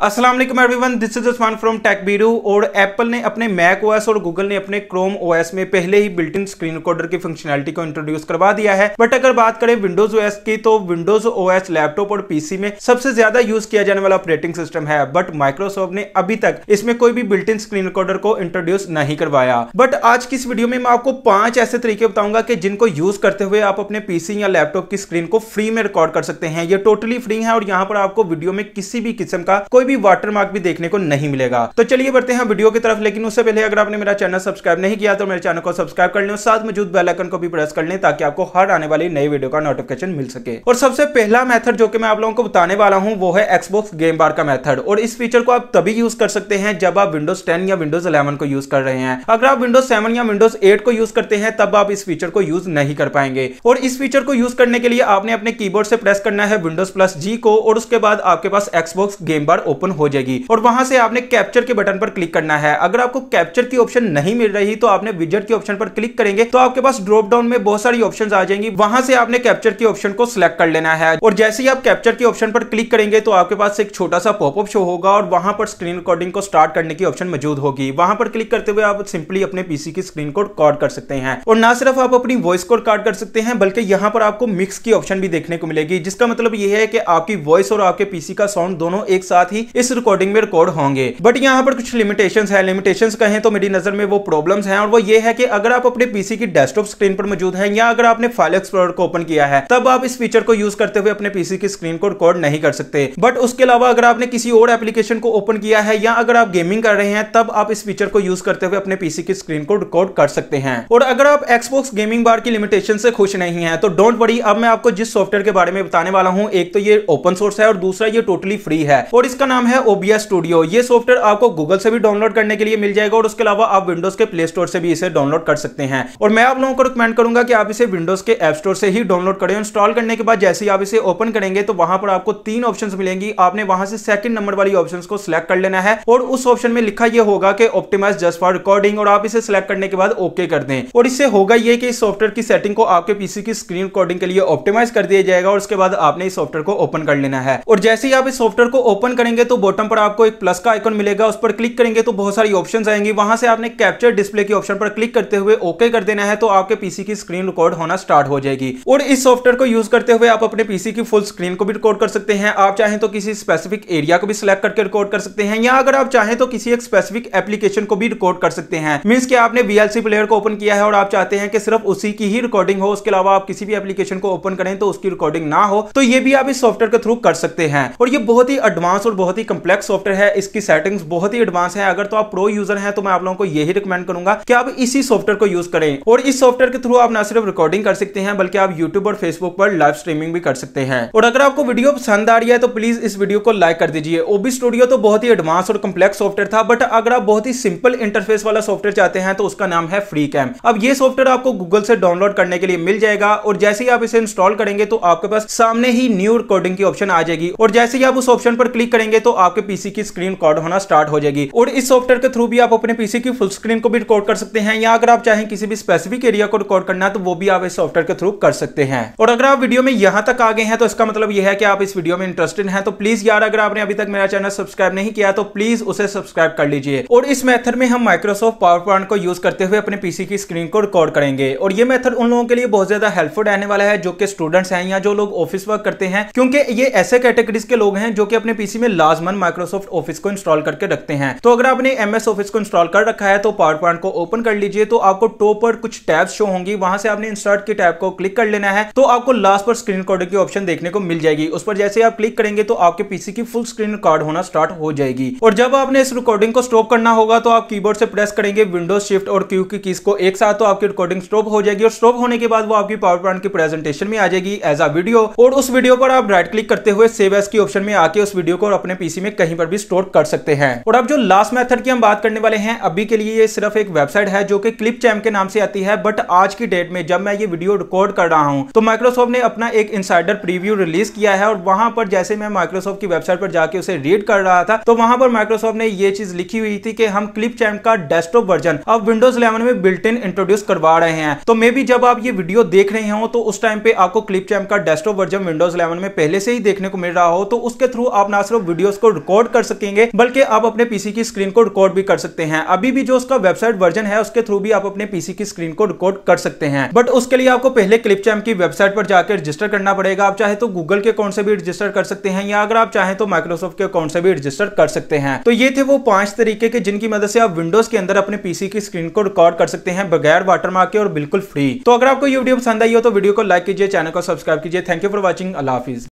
Aslam everyone this is Usman from tech Biru और Apple ने अपने मैक ओएस और गूगल ने अपने क्रोम ओएस में पहले ही बिल्ट इन स्क्रीन रिकॉर्डर की फंक्शनैलिटी को इंट्रोड्यूस करवा दिया है। बट अगर बात करें विंडोज़ ओएस की तो विंडोज़ ओएस लैपटॉप और पीसी में सबसे ज़्यादा यूज़ किया जाने वाला ऑपरेटिंग सिस्टम है। बट माइक्रोसॉफ्ट ने अभी तक इसमें कोई भी बिल्ट इन स्क्रीन रिकॉर्डर को इंट्रोड्यूस नहीं करवाया। बट आज की इस वीडियो में मैं आपको पाँच ऐसे तरीके बताऊँगा कि जिनको यूज़ करते हुए आप अपने पीसी या लैपटॉप की स्क्रीन को फ्री में रिकॉर्ड कर सकते हैं। ये टोटली फ्री है और यहाँ पर आपको वीडियो में किसी भी किस्म का कोई भी वाटरमार्क भी देखने को नहीं मिलेगा। तो चलिए बढ़ते हैं वीडियो की तरफ़, लेकिन उससे पहले अगर आपने मेरा चैनल सब्सक्राइब नहीं किया तो मेरे चैनल को सब्सक्राइब कर लें साथ मौजूद बेल आइकन को भी प्रेस कर लें ताकि आपको हर आने वाली नई वीडियो का नोटिफिकेशन मिल सके। और सबसे पहला मेथड जो कि मैं आप लोगों को बताने वाला हूँ, वो है एक्सबॉक्स गेम बार का मेथड और इस फीचर को आप तभी यूज़ कर सकते हैं जब आप विंडोज़ टेन या विंडोज़ इलेवन को यूज़ कर रहे हैं। अगर आप विंडोज़ सेवन या विंडोज़ एट को यूज़ करते हैं, तब आप इस फीचर को यूज़ नहीं कर पाएँगे। और इस फीचर को यूज़ करने के लिए आपने अपने कीबोर्ड से प्रेस करना है विंडोज़ प्लस जी को, और उसके बाद आपके पास एक्सबॉक्स गेम बार ओपन हो जाएगी। और वहाँ से आपने कैप्चर के बटन पर क्लिक करना है। अगर आपको कैप्चर की ऑप्शन नहीं मिल रही तो आपने विजेट के ऑप्शन पर क्लिक करेंगे तो आपके पास ड्रॉप डाउन में बहुत सारी ऑप्शन आ जाएँगी। वहाँ से आपने कैप्चर की ऑप्शन को सिलेक्ट कर लेना है। और जैसे ही आप कैप्चर के ऑप्शन पर क्लिक करेंगे तो आपके पास एक छोटा सा पॉपअप शो होगा और वहाँ पर स्क्रीन रिकॉर्डिंग को स्टार्ट करने की ऑप्शन मौजूद होगी। वहाँ पर क्लिक करते हुए आप सिंपली अपने पीसी की स्क्रीन को रिकॉर्ड कर सकते हैं। और ना सिर्फ़ आप अपनी वॉइस को रिकॉर्ड कर सकते हैं, बल्कि यहाँ पर आपको मिक्स की ऑप्शन भी देखने को मिलेगी, जिसका मतलब यह है कि आपकी वॉइस और आपके पीसी का साउंड दोनों एक साथ ही इस रिकॉर्डिंग में रिकॉर्ड होंगे। बट यहाँ पर कुछ लिमिटेशन है। लिमिटेशन कहें तो मेरी नज़र में वो प्रॉब्लम्स हैं और वो ये है कि अगर आप अपने पीसी की डेस्कटॉप स्क्रीन पर मौजूद हैं या अगर आपने फ़ाइल एक्सप्लोरर को ओपन किया है, तब आप इस फीचर को यूज़ करते हुए अपने पीसी की स्क्रीन को रिकॉर्ड नहीं कर सकते। बट उसके अलावा अगर आपने किसी और एप्लीकेशन को ओपन किया है या अगर आप गेमिंग कर रहे हैं, तब आप इस फीचर को यूज़ करते हुए अपने पीसी की स्क्रीन को रिकॉर्ड कर सकते हैं। और अगर आप एक्सबॉक्स गेमिंग बार की लिमिटेशन से खुश नहीं है तो डोंट वरी अब मैं आपको जिस सॉफ्टवेयर के बारे में बताने वाला हूँ, एक तो ये ओपन सोर्स है और दूसरा ये टोटली फ्री है। और इसका नाम है ओबीएस स्टूडियो ये सॉफ्टवेयर आपको गूगल से भी डाउनलोड करने के लिए मिल जाएगा और उसके अलावा आप विंडोज़ के प्ले स्टोर से भी इसे डाउनलोड कर सकते हैं। और मैं आप लोगों को रिकमेंड करूँगा कि आप इसे विंडोज़ के एप स्टोर से ही डाउनलोड करें इंस्टॉल करने के बाद जैसे ही आप इसे ओपन करेंगे तो वहाँ पर आपको तीन ऑप्शन मिलेंगी। आपने वहाँ से सेकंड नंबर वाली ऑप्शन को सिलेक्ट कर लेना है और उस ऑप्शन में लिखा यह होगा कि ऑप्टिमाइज जस्ट फॉर रिकॉर्डिंग और आप इसे सिलेक्ट करने के बाद ओके कर दें। और इससे होगा यह कि इस सॉफ्टवेयर की सेटिंग को आपके पीसी की स्क्रीन रिकॉर्डिंग के लिए ऑप्टिमाइज कर दिया जाएगा और उसके बाद आपने इस सॉफ्टवेयर को ओपन कर लेना है। और जैसे ही आप इस सॉफ्टवेयर को ओपन करेंगे तो बॉटम पर आपको एक प्लस का आइकन मिलेगा, उस पर क्लिक करेंगे तो बहुत सारी ऑप्शन आएँगी। वहाँ से आपने कैप्चर डिस्प्ले की ऑप्शन पर क्लिक करते हुए ओके कर देना है तो आपके पीसी की स्क्रीन रिकॉर्ड होना स्टार्ट हो जाएगी। और इस सॉफ्टवेयर को यूज़ करते हुए आप अपने पीसी की फुल स्क्रीन को भी रिकॉर्ड कर सकते हैं। आप चाहें तो किसी स्पेसिफिक एरिया को भी सिलेक्ट करके रिकॉर्ड कर सकते हैं, या अगर आप चाहें तो किसी एक स्पेसिफिक एप्लीकेशन को भी रिकॉर्ड कर सकते हैं। मीन की आपने वीएलसी प्लेयर को ओपन किया है और आप चाहते हैं कि सिर्फ़ उसी की ही रिकॉर्डिंग हो, उसके अलावा आप किसी भी एप्लीकेशन को ओपन करें तो उसकी रिकॉर्डिंग ना हो तो ये भी आप इस सॉफ्टवेयर के थ्रू कर सकते हैं। और ये बहुत ही एडवांस और बहुत ही कंप्लेक्स सॉफ्टवेयर है, इसकी सेटिंग्स बहुत ही एडवांस है। अगर तो आप प्रो यूज़र हैं तो मैं आप लोगों को यही रिकमेंड करूँगा कि आप इसी सॉफ्टवेयर को यूज़ करें। और इस सॉफ्टवेयर के थ्रू आप ना सिर्फ़ रिकॉर्डिंग कर सकते हैं, बल्कि आप यूट्यूब और फेसबुक पर लाइव स्ट्रीमिंग भी कर सकते हैं। और अगर आपको वीडियो पसंद आ रही है तो प्लीज़ इस वीडियो को लाइक कर दीजिए। ओबी स्टूडियो तो बहुत ही एडवांस और कंप्लेक्स सॉफ्टवेयर था बट अगर आप बहुत ही सिंपल इंटरफेस वाला सॉफ्टवेयर चाहते हैं तो उसका नाम है फ्री कैम अब ये सॉफ्टवेयर आपको गूगल से डाउनलोड करने के लिए मिल जाएगा, और जैसे ही आप इसे इंस्टॉल करेंगे तो आपके पास सामने ही न्यू रिकॉर्डिंग की ऑप्शन आ जाएगी। और जैसे ही आप उस ऑप्शन पर क्लिक करेंगे तो आपके पीसी की स्क्रीन रिकॉर्ड होना स्टार्ट हो जाएगी। और इस सॉफ्टवेयर के थ्रू भी आप अपने पीसी की फुल स्क्रीन को भी रिकॉर्ड कर सकते हैं, या अगर आप चाहें किसी भी स्पेसिफिक एरिया को रिकॉर्ड करना है तो वो भी आप इस सॉफ्टवेयर के थ्रू कर सकते हैं। और अगर आप वीडियो में यहाँ तक आ गए हैं तो इसका मतलब यह है कि आप इस वीडियो में इंटरेस्टेड हैं तो प्लीज़ यार, अगर आपने अभी तक मेरा चैनल सब्सक्राइब नहीं किया तो प्लीज़ उसे सब्सक्राइब कर लीजिए। और इस मेथड में हम माइक्रोसॉफ्ट पावर पॉइंट को यूज़ करते हुए अपने पीसी की स्क्रीन को रिकॉर्ड करेंगे। और ये मेथड उन लोगों के लिए बहुत ज़्यादा हेल्पफुल रहने वाला है, जो कि स्टूडेंट्स हैं, या जो लोग ऑफ़िस वर्क करते हैं, क्योंकि ये ऐसे कैटेगरीज के लोग हैं, जो कि अपने पीसी में लाजमन माइक्रोसॉफ्ट ऑफ़िस को इंस्टॉल करके रखते हैं। तो अगर आपने एमएस ऑफ़िस को इंस्टॉल कर रखा है तो पावर पॉइंट को ओपन कर लीजिए। तो आपको टॉप पर कुछ टैब्स शो होंगी। वहाँ से आपने इंस्टार्ट की टैब को क्लिक कर लेना है। तो आपको लास्ट पर स्क्रीन रिकॉर्डिंग की ऑप्शन देखने को मिल जाएगी। उस पर जैसे आप क्लिक करेंगे तो आपके पीसी की फुल स्क्रीन रिकॉर्ड होना स्टार्ट हो जाएगी। और जब आपने इस रिकॉर्डिंग को स्टॉप करना होगा तो आप कीबोर्ड से प्रेस करेंगे विंडोज़ शिफ्ट और क्यू की कीज को एक साथ तो आपकी रिकॉर्डिंग स्टॉप हो जाएगी। और स्टॉप होने के बाद वो आपकी पावर पॉइंट की प्रेजेंटेशन में आ जाएगी एज अ वीडियो और उस वीडियो पर आप राइट क्लिक करते हुए सेव एस की ऑप्शन में आके उस वीडियो को अपने पीसी में कहीं पर भी स्टोर कर सकते हैं। और अब जो लास्ट मेथड की हम बात करने वाले हैं, अभी के लिए ये सिर्फ़ एक वेबसाइट है जो कि क्लिप चैम के नाम से आती है बट आज की डेट में जब मैं ये वीडियो रिकॉर्ड कर रहा हूँ तो माइक्रोसॉफ्ट ने अपना एक इंसाइडर प्रीव्यू रिलीज़ किया है और वहाँ पर जैसे मैं माइक्रोसॉफ्ट की वेबसाइट पर जाके उसे रीड कर रहा था तो वहाँ पर माइक्रोसॉफ्ट ने ये चीज़ लिखी हुई थी कि हम क्लिप चैम का डेस्कटॉप वर्जन अब विंडोज़ इलेवन में बिल्ट इन इंट्रोड्यूस करवा रहे हैं। तो मे भी जब आप ये वीडियो देख रहे हो तो उस टाइम पे आपको क्लिप चैम का डेस्कटॉप वर्जन विंडोज़ इलेवन में पहले से ही देखने को मिल रहा हो तो उसके थ्रू आप ना सिर्फ़ वीडियो वीडियोस को रिकॉर्ड कर सकेंगे, बल्कि आप अपने पीसी की स्क्रीन को रिकॉर्ड भी कर सकते हैं। अभी भी जो उसका वेबसाइट वर्जन है, उसके थ्रू भी आप अपने पीसी की स्क्रीन को रिकॉर्ड कर सकते हैं। बट उसके लिए आपको पहले क्लिप चैम की वेबसाइट पर जाकर रजिस्टर करना पड़ेगा। आप चाहे तो गूगल के अकाउंट से भी रजिस्टर कर सकते हैं, या अगर आप चाहें तो माइक्रोसॉफ्ट के अकाउंट से भी रजिस्टर कर सकते हैं। तो ये थे वो पाँच तरीके के जिनकी मदद से आप विंडोज़ के अंदर अपने पीसी की स्क्रीन को रिकॉर्ड कर सकते हैं बगैर वाटरमार्क के और बिल्कुल फ्री तो अगर आपको ये वीडियो पसंद आई हो तो वीडियो को लाइक कीजिए चैनल को सब्सक्राइब कीजिए। थैंक यू फॉर वॉचिंग अल्लाह हाफिज।